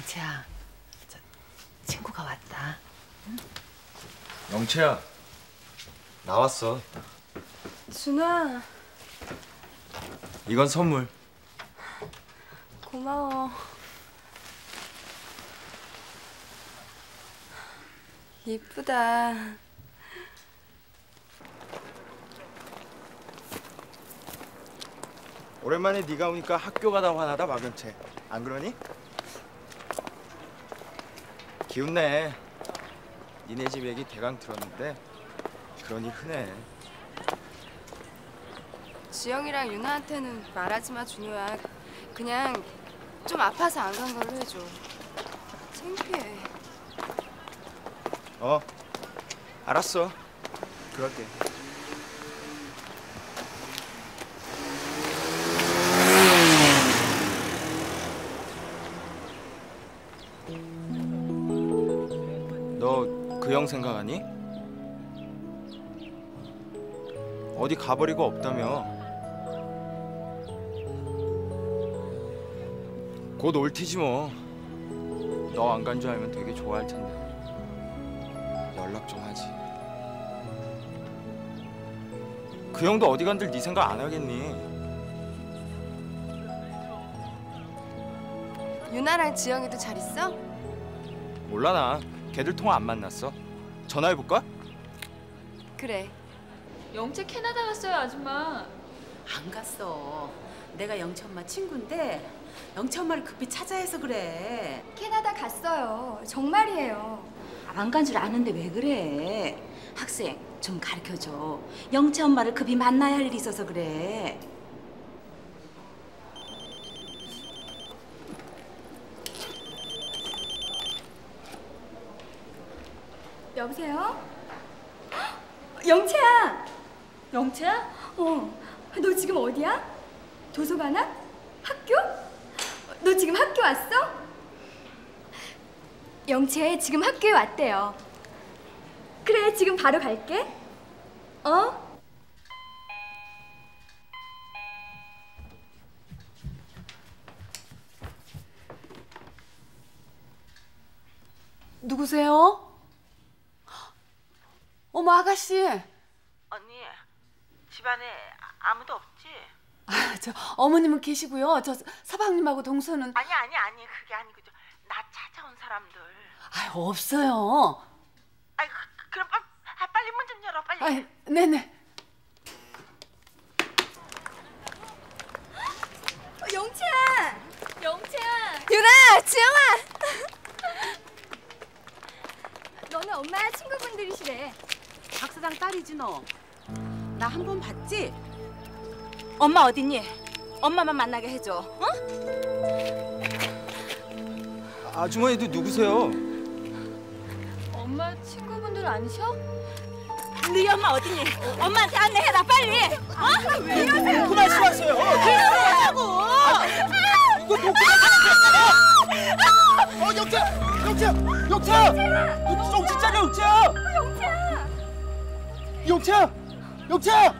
영채야, 저 친구가 왔다. 응? 영채야, 나왔어. 준아. 이건 선물. 고마워. 이쁘다. 오랜만에 네가 오니까 학교 가다 화나다 막연채. 안 그러니? 기운내 니네 집 얘기 대강 들었는데 그러니 흔해 지영이랑 유나한테는 말하지 마 준호야. 그냥 좀 아파서 안 간 걸로 해줘. 창피해. 어 알았어 그럴게 너 그 형 생각하니? 어디 가버리고 없다며 곧올 테지 뭐 너 안 간 줄 알면 되게 좋아할 텐데 연락 좀 하지. 그 형도 어디 간들 네 생각 안 하겠니? 유나랑 지영이도 잘 있어? 몰라 나. 걔들 통화 안 만났어. 전화해 볼까? 그래. 영채 캐나다 갔어요, 아줌마. 안 갔어. 내가 영채 엄마 친구인데 영채 엄마를 급히 찾아야 해서 그래. 캐나다 갔어요. 정말이에요. 안 간 줄 아는데 왜 그래? 학생 좀 가르쳐 줘. 영채 엄마를 급히 만나야 할 일이 있어서 그래. 여보세요? 헉, 영채야. 영채야? 어. 너 지금 어디야? 도서관아? 학교? 너 지금 학교 왔어? 영채 지금 학교에 왔대요. 그래, 지금 바로 갈게. 어? 누구세요? 어머 아가씨. 언니 집안에 아무도 없지? 아, 저 어머님은 계시고요. 저 서방님하고 동서는 아니 아니 아니 그게 아니고 저, 나 찾아온 사람들 아, 없어요. 아이 그, 그럼 빨리, 아, 빨리 문 좀 열어 빨리 아, 네네. 어, 영채야. 영채야! 유나, 지영아. 너는 엄마 친구분들이시래. 박 사장 딸이지 너. 나 한 번 봤지? 엄마 어딨니? 엄마만 만나게 해줘 어? 아주머니도 누구세요? 엄마 친구분들 아니셔? 네 엄마 어딨니? 엄마한테 안내해라 빨리 어? 그만 싫었어요. 하라고 이거 놓고 어 영채, 영채, 영채, 정신 차려 영채야. 영채야, 영채야, 영채야.